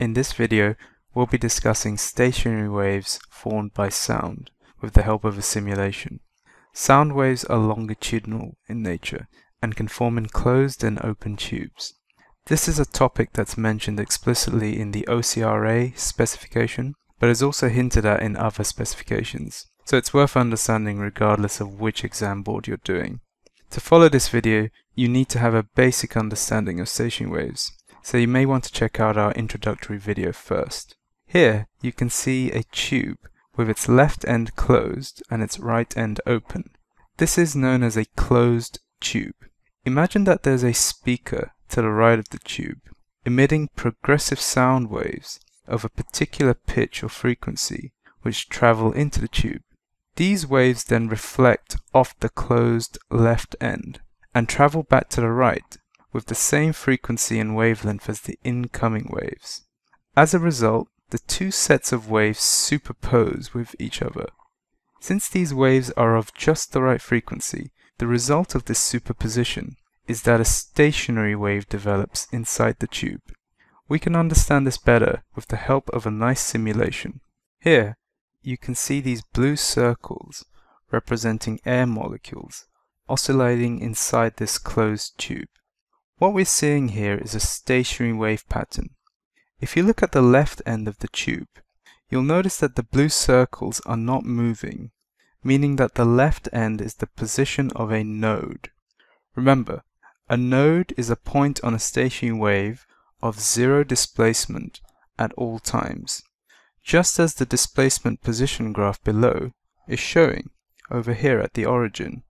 In this video, we'll be discussing stationary waves formed by sound with the help of a simulation. Sound waves are longitudinal in nature and can form in closed and open tubes. This is a topic that's mentioned explicitly in the OCR A specification, but is also hinted at in other specifications, so it's worth understanding regardless of which exam board you're doing. To follow this video, you need to have a basic understanding of stationary waves, so you may want to check out our introductory video first. Here, you can see a tube with its left end closed and its right end open. This is known as a closed tube. Imagine that there's a speaker to the right of the tube, emitting progressive sound waves of a particular pitch or frequency which travel into the tube. These waves then reflect off the closed left end and travel back to the right with the same frequency and wavelength as the incoming waves. As a result, the two sets of waves superpose with each other. Since these waves are of just the right frequency, the result of this superposition is that a stationary wave develops inside the tube. We can understand this better with the help of a nice simulation. Here, you can see these blue circles representing air molecules oscillating inside this closed tube. What we're seeing here is a stationary wave pattern. If you look at the left end of the tube, you'll notice that the blue circles are not moving, meaning that the left end is the position of a node. Remember, a node is a point on a stationary wave of zero displacement at all times just as the displacement position graph below is showing over here at the origin.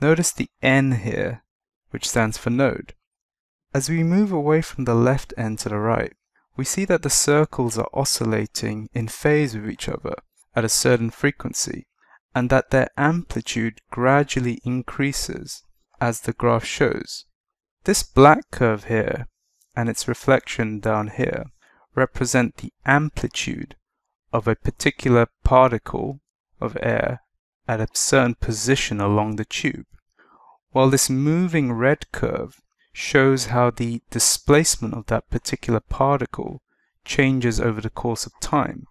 Notice the N here, which stands for node. As we move away from the left end to the right, we see that the circles are oscillating in phase with each other at a certain frequency, and that their amplitude gradually increases as the graph shows. This black curve here, and its reflection down here, represent the amplitude of a particular particle of air at a certain position along the tube, while this moving red curve shows how the displacement of that particular particle changes over the course of time.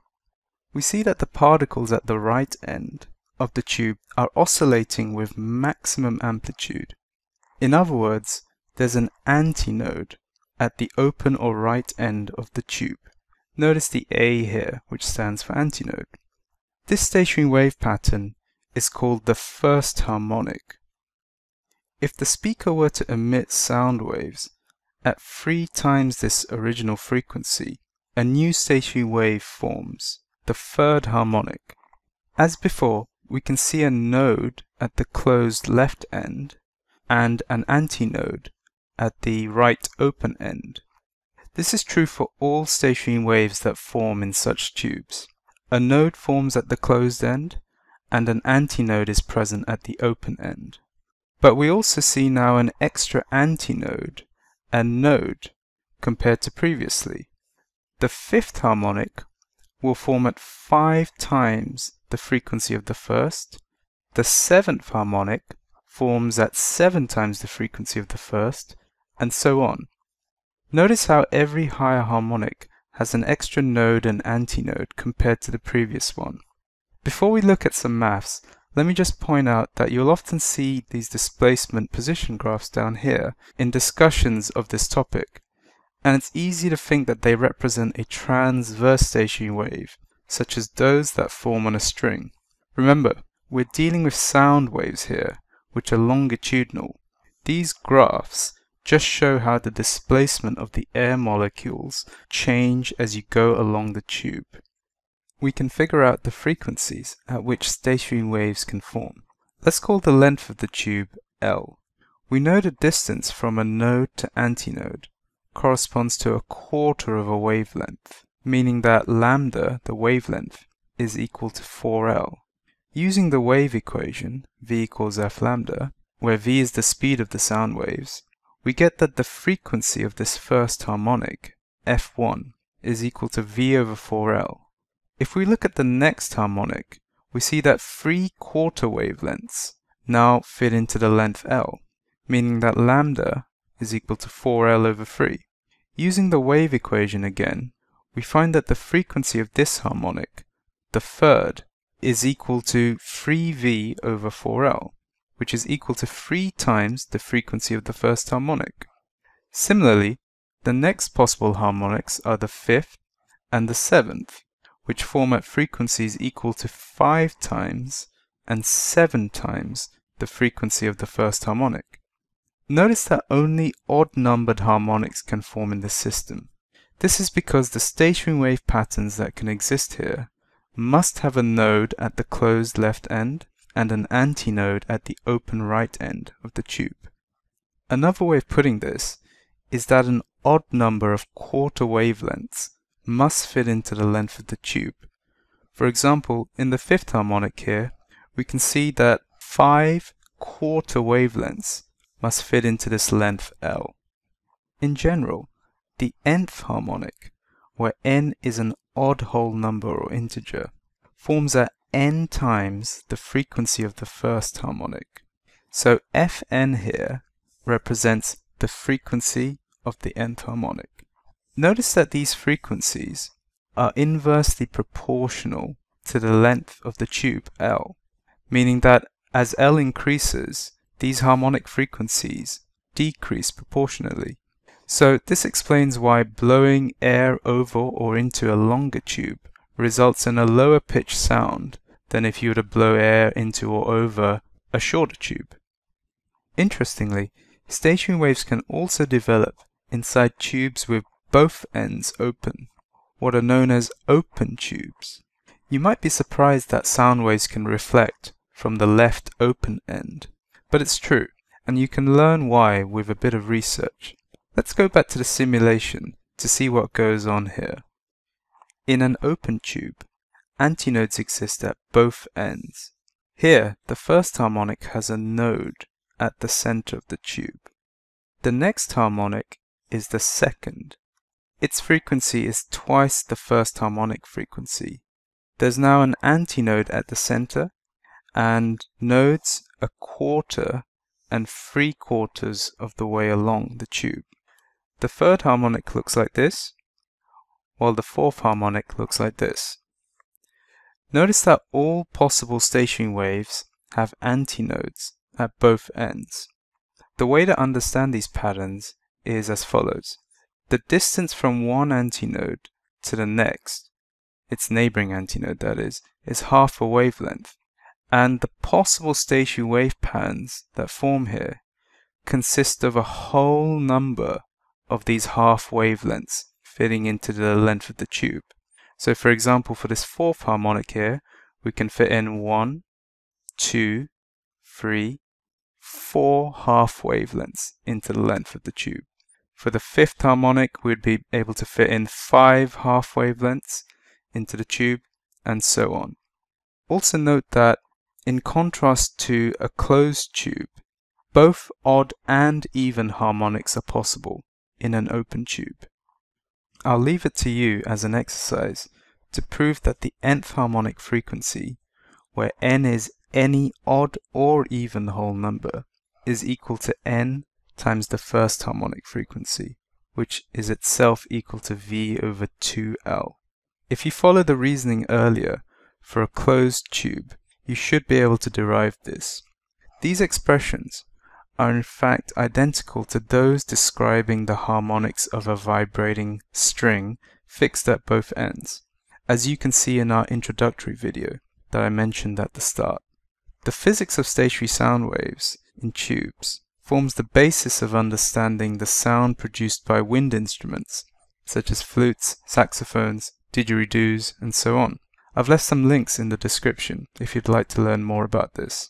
We see that the particles at the right end of the tube are oscillating with maximum amplitude. In other words, there's an antinode at the open or right end of the tube. Notice the A here, which stands for antinode. This stationary wave pattern is called the first harmonic. If the speaker were to emit sound waves at three times this original frequency, a new stationary wave forms, the third harmonic. As before, we can see a node at the closed left end and an antinode at the right open end. This is true for all stationary waves that form in such tubes. A node forms at the closed end, and an antinode is present at the open end. But we also see now an extra antinode and node compared to previously. The fifth harmonic will form at five times the frequency of the first. The seventh harmonic forms at seven times the frequency of the first, and so on. Notice how every higher harmonic has an extra node and antinode compared to the previous one. Before we look at some maths, let me just point out that you'll often see these displacement position graphs down here in discussions of this topic, and it's easy to think that they represent a transverse stationary wave, such as those that form on a string. Remember, we're dealing with sound waves here, which are longitudinal. These graphs just show how the displacement of the air molecules change as you go along the tube. We can figure out the frequencies at which stationary waves can form. Let's call the length of the tube L. We know the distance from a node to antinode corresponds to a quarter of a wavelength, meaning that lambda, the wavelength, is equal to 4L. Using the wave equation, v equals f lambda, where v is the speed of the sound waves, we get that the frequency of this first harmonic, f1, is equal to v over 4l. If we look at the next harmonic, we see that three quarter wavelengths now fit into the length l, meaning that lambda is equal to 4l over 3. Using the wave equation again, we find that the frequency of this harmonic, the third, is equal to 3v over 4l, which is equal to 3 times the frequency of the first harmonic. Similarly, the next possible harmonics are the fifth and the seventh, which form at frequencies equal to 5 times and 7 times the frequency of the first harmonic. Notice that only odd-numbered harmonics can form in this system. This is because the stationary wave patterns that can exist here must have a node at the closed left end and an antinode at the open right end of the tube. Another way of putting this is that an odd number of quarter wavelengths must fit into the length of the tube. For example, in the fifth harmonic here, we can see that five quarter wavelengths must fit into this length L. In general, the nth harmonic, where n is an odd whole number or integer, forms at n times the frequency of the first harmonic. So Fn here represents the frequency of the nth harmonic. Notice that these frequencies are inversely proportional to the length of the tube L, meaning that as L increases, these harmonic frequencies decrease proportionally. So this explains why blowing air over or into a longer tube results in a lower pitch sound than if you were to blow air into or over a shorter tube. Interestingly, stationary waves can also develop inside tubes with both ends open, what are known as open tubes. You might be surprised that sound waves can reflect from the left open end, but it's true, and you can learn why with a bit of research. Let's go back to the simulation to see what goes on here. In an open tube, antinodes exist at both ends. Here, the first harmonic has a node at the center of the tube. The next harmonic is the second. Its frequency is twice the first harmonic frequency. There's now an antinode at the center and nodes a quarter and three quarters of the way along the tube. The third harmonic looks like this, while the fourth harmonic looks like this. Notice that all possible stationary waves have antinodes at both ends. The way to understand these patterns is as follows. The distance from one antinode to the next, its neighboring antinode that is, is half a wavelength, and the possible stationary wave patterns that form here consist of a whole number of these half wavelengths fitting into the length of the tube. So for example, for this fourth harmonic here, we can fit in one, two, three, four half wavelengths into the length of the tube. For the fifth harmonic, we'd be able to fit in five half wavelengths into the tube, and so on. Also note that, in contrast to a closed tube, both odd and even harmonics are possible in an open tube. I'll leave it to you as an exercise to prove that the nth harmonic frequency, where n is any odd or even whole number, is equal to n times the first harmonic frequency, which is itself equal to v over 2l. If you follow the reasoning earlier for a closed tube, you should be able to derive this. These expressions are in fact identical to those describing the harmonics of a vibrating string fixed at both ends, as you can see in our introductory video that I mentioned at the start. The physics of stationary sound waves in tubes forms the basis of understanding the sound produced by wind instruments, such as flutes, saxophones, didgeridoos, and so on. I've left some links in the description if you'd like to learn more about this.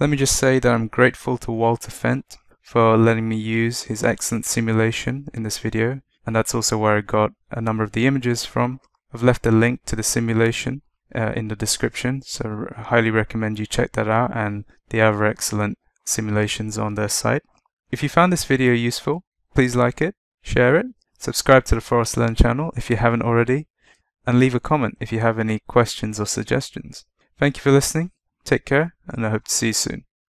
Let me just say that I'm grateful to Walter Fendt for letting me use his excellent simulation in this video, and that's also where I got a number of the images from. I've left a link to the simulation uh, in the description, so I highly recommend you check that out and the other excellent simulations on their site. If you found this video useful, please like it, share it, subscribe to the Forest Learn channel if you haven't already, and leave a comment if you have any questions or suggestions. Thank you for listening. Take care, and I hope to see you soon.